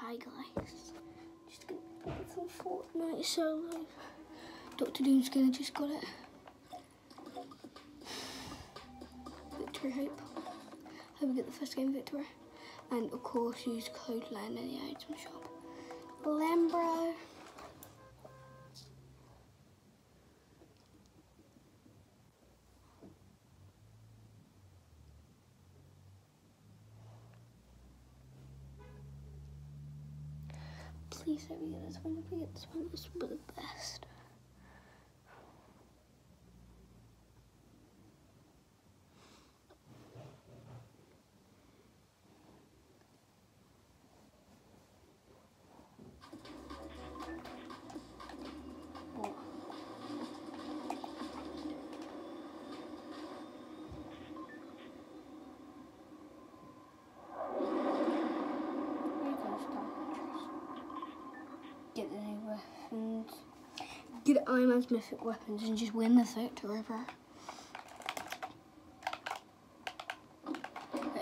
hi guys. Just gonna get some Fortnite solo. Doctor Doom skin just got it. Victory Hope. Hope we get the first game victory. And of course use code LAN in the item shop. Lambro. Please let me get this one. This one, this be the best. Get the new weapons. Get Iron Man's mythic weapons and just win the victory, bro.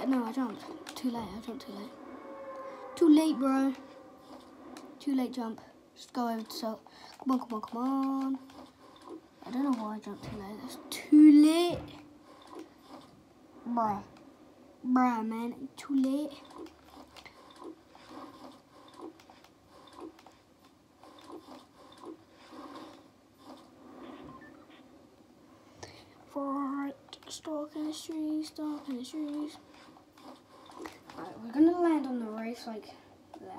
No, I jumped. Too late, I jumped too late. Too late, bro. Too late jump. Just go over to salt. Come on, come on, come on. I don't know why I jumped too late. That's too late. Bruh. Bruh, man. Too late. Right. Stark Industries, stalk in the streets. Right, we're gonna land on the roof like there.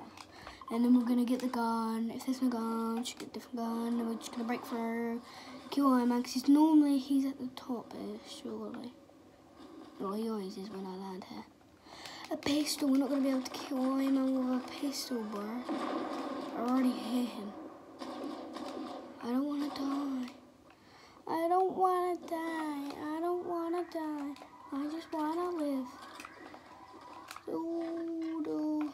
And then we're gonna get the gun. If there's no gun, just get a different gun. And we're just gonna break through. Kill Iron Man, because he's normally, he's at the top here, surely. Well, he always is when I land here. A pistol, we're not gonna be able to kill Iron Man with a pistol, bro. I already hit him. I don't wanna die. I don't wanna die. I don't wanna die. I just wanna live. Do, do.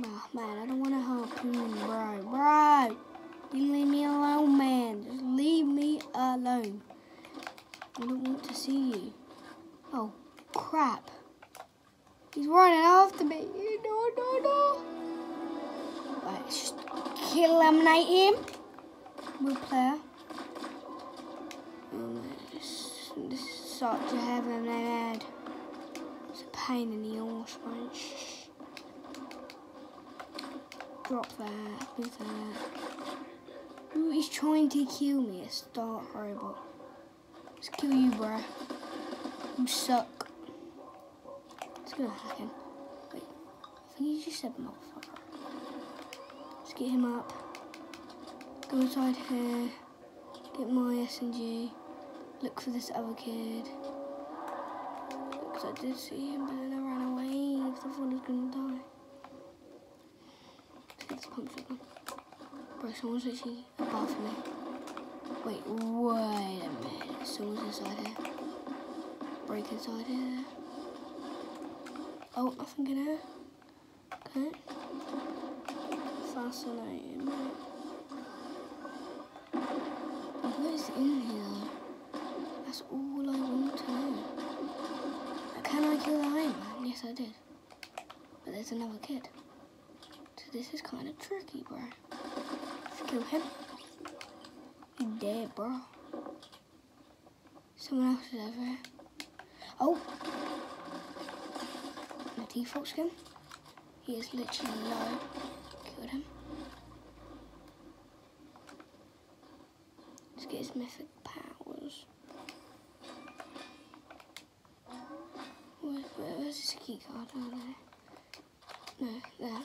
Nah, man, I don't wanna harpoon, bro. Bro! You leave me alone, man. Just leave me alone. I don't want to see you. Oh, crap. He's running after me. No, no, no. Right, just kill eliminate him. Good player. Um, this, this is such a heaven head. It's a pain in the arse, man. Drop that. Who's that? Ooh, he's trying to kill me. A Stark robot. Let's kill you, bro. You suck. Let's go hack him. Wait, I think he just said motherfucker. Let's get him up. Go inside here. Get my SMG. Look for this other kid. Because I did see him, but then I ran away. I thought he was gonna die. Pump. Bro, someone's actually above me. Wait, wait a minute. Someone's inside here. Break inside here. Oh, nothing in here. Okay. Fascinating. What is in here? That's all I want to know. Can I kill the Iron Man? Yes, I did. But there's another kid. This is kind of tricky, bro. Let's kill him. He's dead, bro. Someone else is over here. Oh! The default skin. He is literally low. Killed him. Let's get his mythic powers. Where, where's his key card? Oh, there. No, there.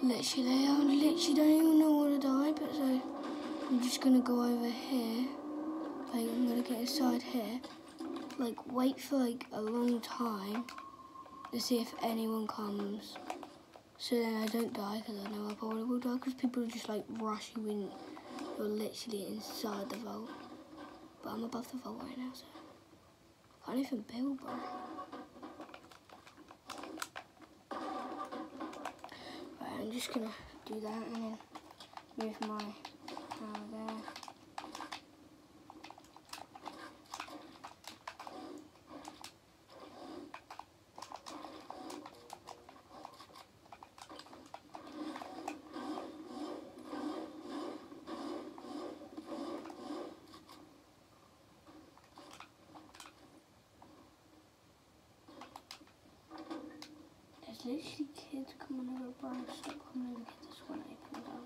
Literally, I literally don't even know what to die, but so I'm just gonna go over here. Like, I'm gonna get inside here. Like, wait for like a long time to see if anyone comes. So then I don't die, because I know I probably will die, because people are just like rush you when you're literally inside the vault. But I'm above the vault right now, so I can't even build, bro. Right, I'm just gonna do that and then move my power there. literally kids coming over, bro. Stop coming over, get this one open down.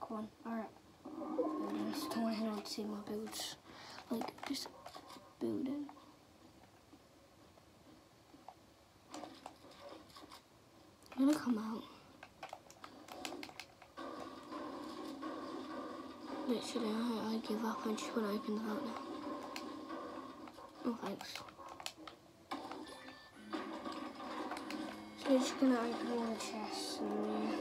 Come on, alright. I just don't want anyone to see my builds. Like, just building. I'm gonna come out. Literally, I, I give up. I just want to open the vault now. Oh, thanks. So just gonna open all the chests and.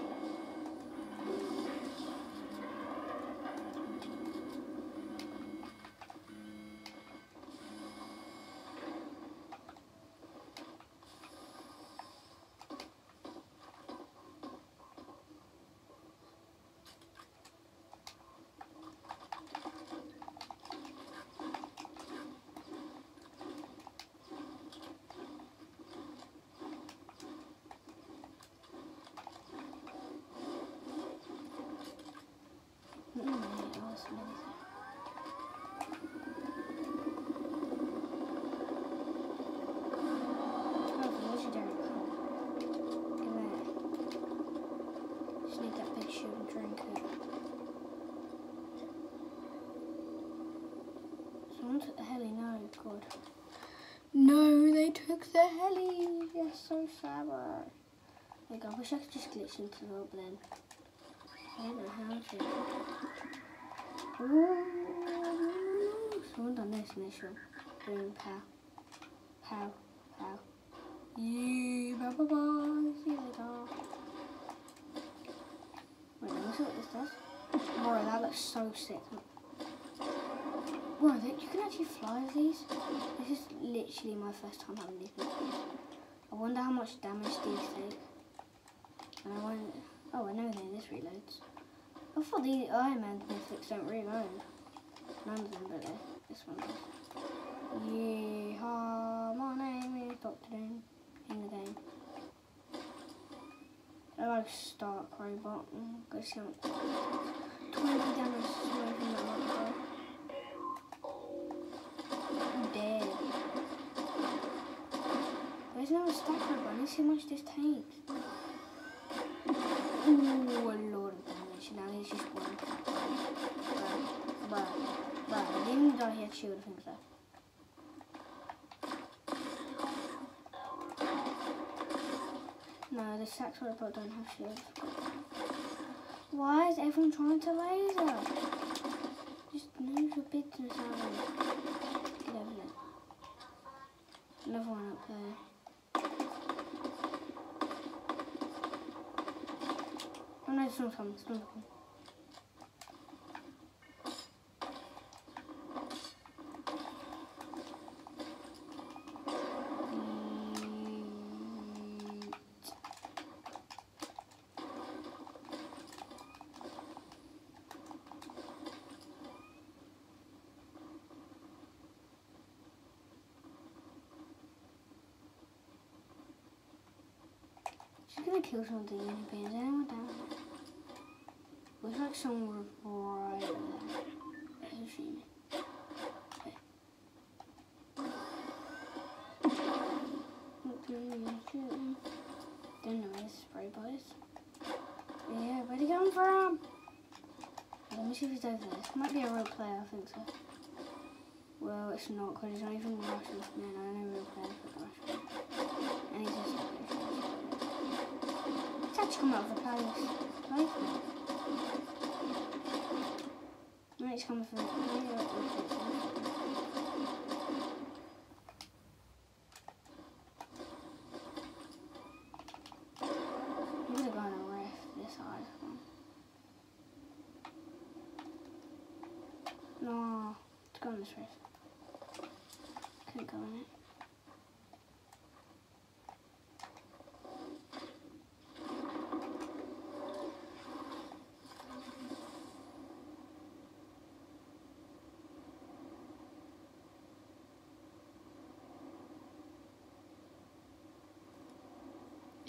Mm, yeah, awesome, amazing. Oh, legendary cup. Look at that. Just need that big shield and drink it. Took the heli, no, God. No, they took the heli. Yes, so sad. Oh like, I wish I could just glitch into the world, then I don't know how to. Ooh, someone done this mission. Boom, pow. Pow, pow. Yeah, bye bye bye. See you later. Wait, let me see what this does. Bro, that looks so sick. That you can actually fly with these. This is literally my first time having these. I wonder how much damage these take. And I wonder. Oh, I know they this reloads. I thought the Iron Man mythics don't reload. None of them, but they, this one does. Yeehaw, my name is Doctor Doom in the game. I like Stark Robot. Mm, Go see how 20 damage how much this takes. Ooh, a lot of damage. Now he's just one. But, bruh, bruh. I didn't die here shield though. No, the sax robot don't have shields. Why is everyone trying to laser? Just move your of it. Get there. Another one up there. It's not coming. She's gonna kill something of the enemy bears. Anyone down there? Like was right there. Know where this spray boys. Yeah, where'd he come from? Let me see if he's over there. This might be a real player, I think so. Well, it's not, because he's not even Russian. Man, I don't know real players but Russian. And he's just It's actually come out of the palace. Right? It's from riff this hard. No, let's go on this riff. Couldn't go in it.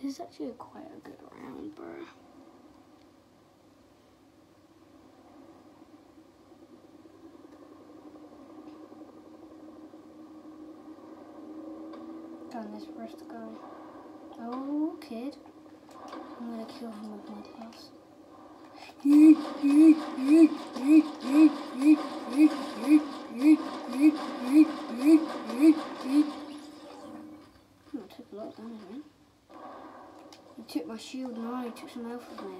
This is actually a quite a good round, bro. Go this first guy. Oh, kid. I'm gonna kill him with my class. Oh, I took a lot of damage, man. He took my shield and I took some health from me.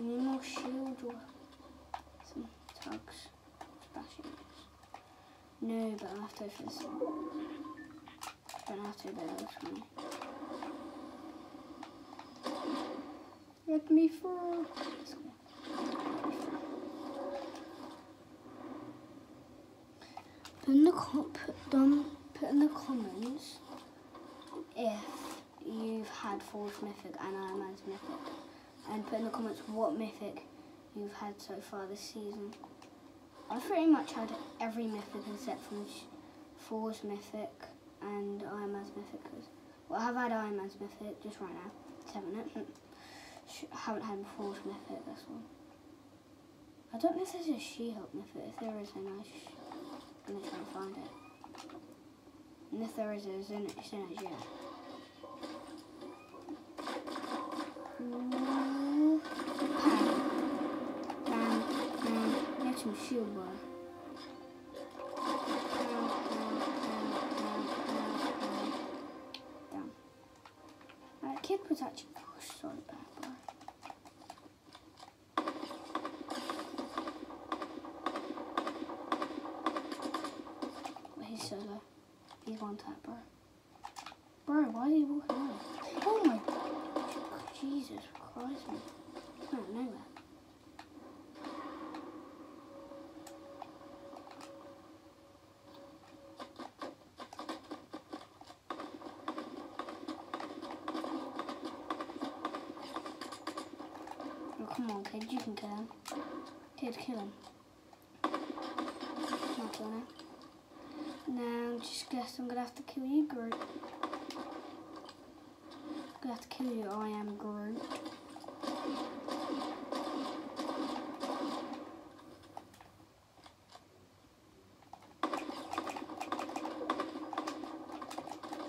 You need more shield or some tugs. Splashing. No, but I'll have to for this. Don't have to, it looks funny. Let me through. Let's go. Put in the put them put in the comments if you've had fourth mythic and Iron Man's mythic, and put in the comments what mythic you've had so far this season. I've pretty much had every mythic except from Thor's mythic and Iron Man's mythic. well, I have had Iron Man's mythic just right now. Seven it. Haven't had Thor's mythic. That's one. I don't know if there's a She-Hulk mythic. If there is, then I sh- I'm gonna and find it. And if there is, it's in, it's in it, yeah. Ooh. Bam. Bam. Get some shield. Damn. That kid was actually pushed so bad, bro. But he's solo. He's bro. Bro, why are you walking away? Oh my Jesus Christ, man. I don't know that. Oh, come on, kid, you can kill him. Kid, kill him. Not killing him. Just guess I'm gonna have to kill you, Groot. Gonna have to kill you, I am Groot.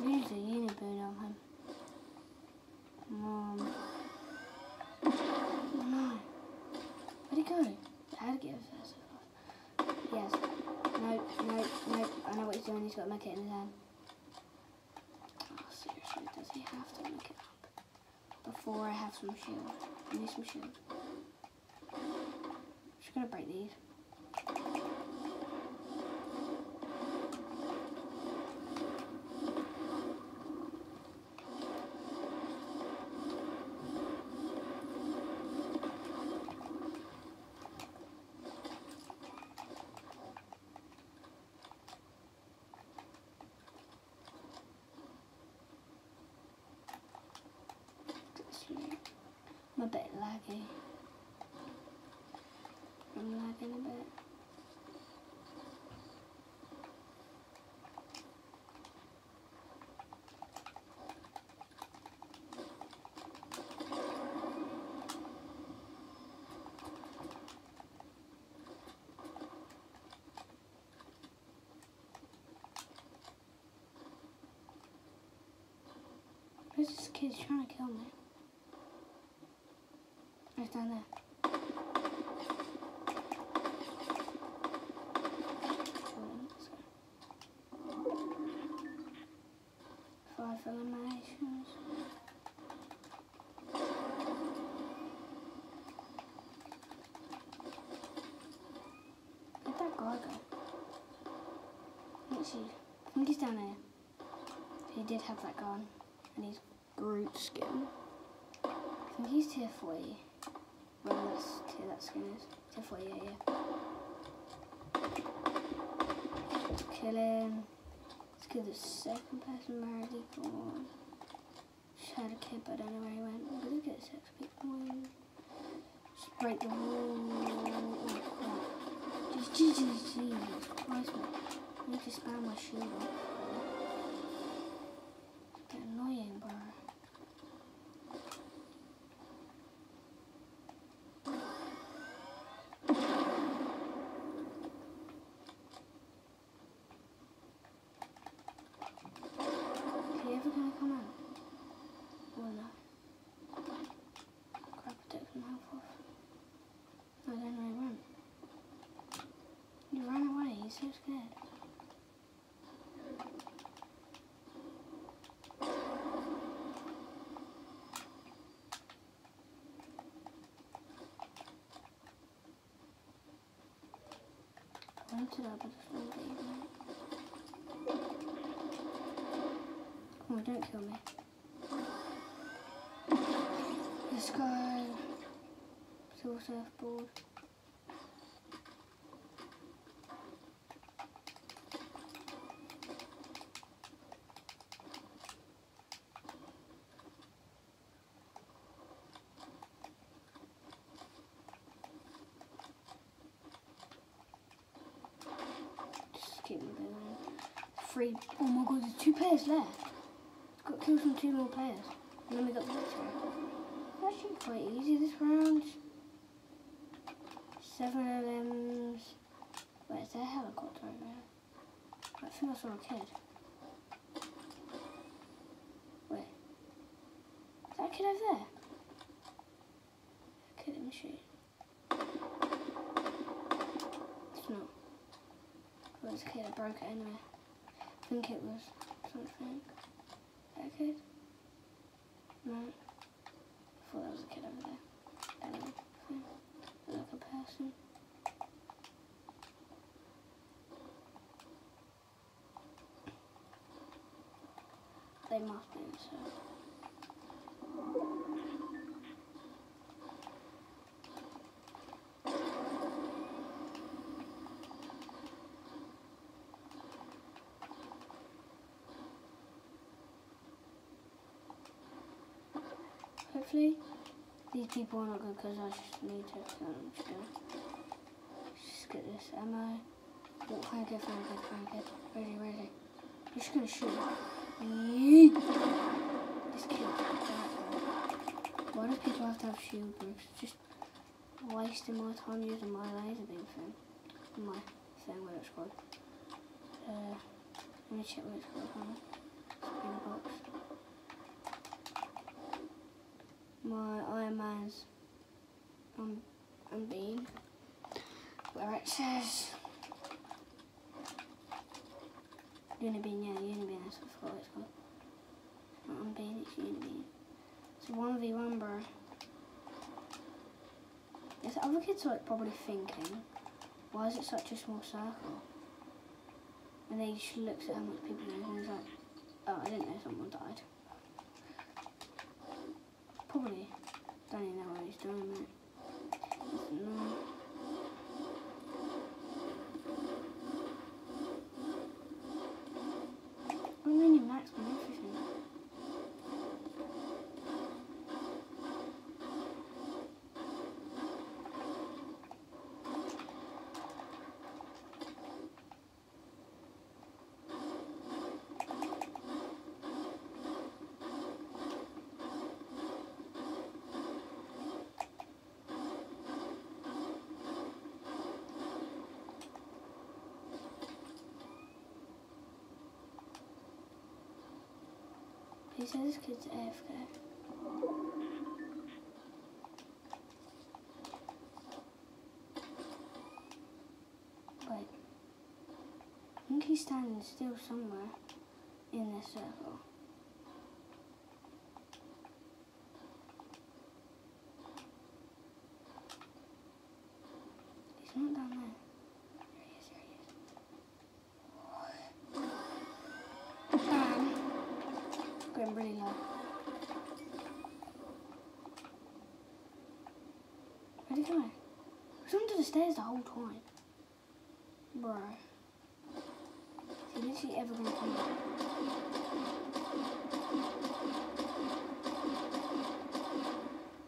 Use the Unibeam on him. Mom. No. Where'd he go? Had to get us Yes. No, no, no. What he's doing. He's got to make it in his hand. Oh, seriously, does he have to make it up? Before I have some shield. I need some shield. Just gonna break these. I'm a bit laggy. I'm lagging a bit. This kid He's trying to kill me? He's. Five eliminations. Where'd that guy go? Let's see. I think he's down there. He did have that gun. And he's Groot skin. I think he's tier 40. That skin is. Tier 40, yeah, yeah. Kill him. Let's kill the second person already. Come on. Just had a kid, but I don't know where he went. I'm gonna get six people. Just break the wall. Oh, Jesus Christ, man. I need to spam my shield off. Get annoying, bro. no. Crap, I took some health off. No, then I run. You ran away, he's so scared. I went to that, but it's on, don't kill me. Let's go. Silver surfboard. Just keep moving on. Three. Oh my god, there's two players left. From two more players. And then we got the victory. Actually quite easy this round. Seven of them's... Wait, is there a helicopter over there? I think I saw a kid. Wait. Is that a kid over there? Kid in the shoot. It's not. Well, it's a kid, I broke it anyway. I think it was something. That kid? No. I thought that was a kid over there. Hmm. Person. They must be in inside. Hopefully, these people are not good because I just need to kill them. Just, gonna, just get this ammo. Oh, very good, very good, very good. Ready, ready. I'm just gonna shoot. Yeet. This kid. Why do people have to have shield groups? Just wasting my time using my laser beam thing. My thing, what it's called. Uh, let me check what it's called. The box. My Iron Man's um, beam where it says Unibeam, yeah, Unibeam, that's what it's called. Not Unbeam, it's Unibeam. It's a 1v1 bro. Yes, other kids are like, probably thinking, why is it such a small circle? And then he just looks at how much people is and he's like, oh, I didn't know someone died. Probably. Don't even know what he's doing, mate. No. I mean, you max on everything. He says this kid's AFK. Wait. I think he's standing still somewhere in this circle. He's not down there. There he is, there he is. Bam. Going really low. Where'd he go? He was under the stairs the whole time. Bro. Is he literally ever gonna come back?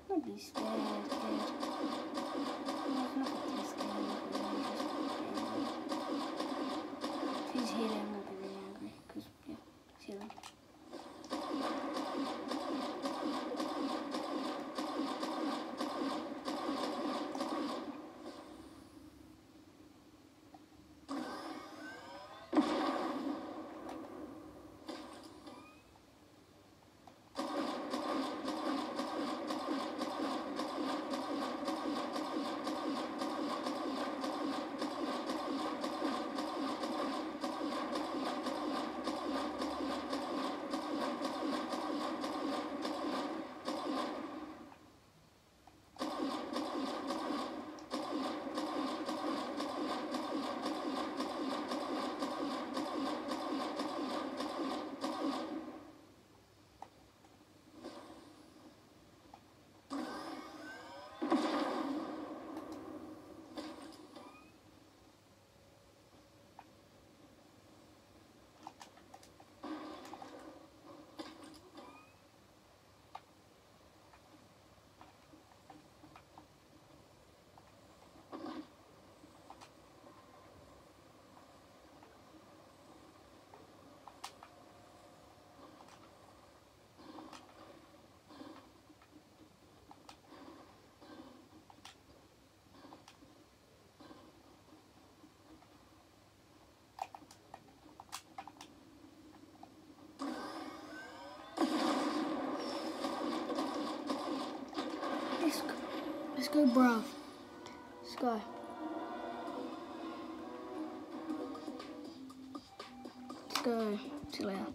Don't be scared, kid. There's nothing to be scared of, really, just- If he's healing, I'm gonna be really angry. Because, yeah, he's healing. Go, bruv. Let's go. Let's go. See you later.